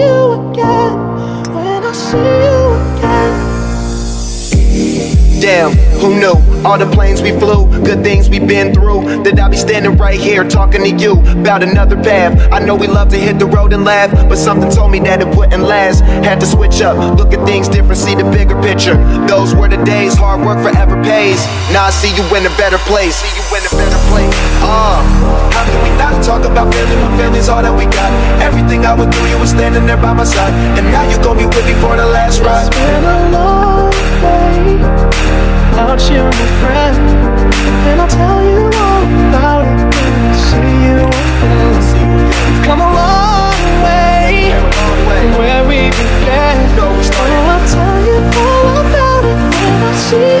you Damn, who knew? All the planes we flew, good things we've been through. That I'll be standing right here talking to you about another path. I know we love to hit the road and laugh, but something told me that it wouldn't last. Had to switch up, look at things different, see the bigger picture. Those were the days, hard work forever pays. Now I see you in a better place. See you in a better place. Uh, how can we not talk about family when family's all that we got? Everything I would do, you were standing there by my side, and now you gon' be with me for the last ride. When